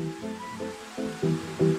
Música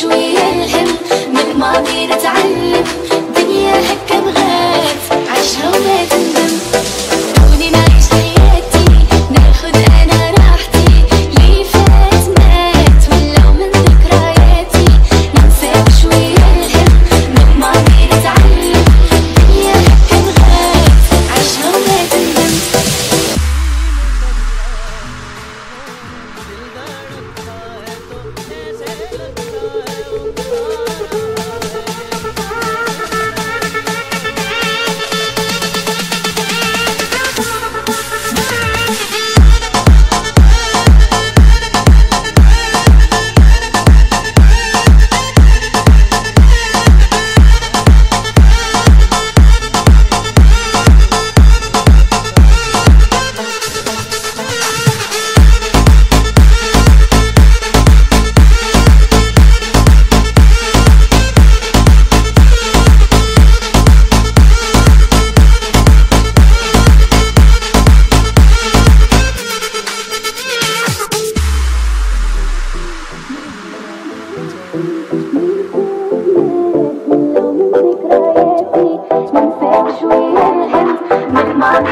شوية الهم من ماضي نتعلم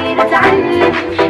نتعلم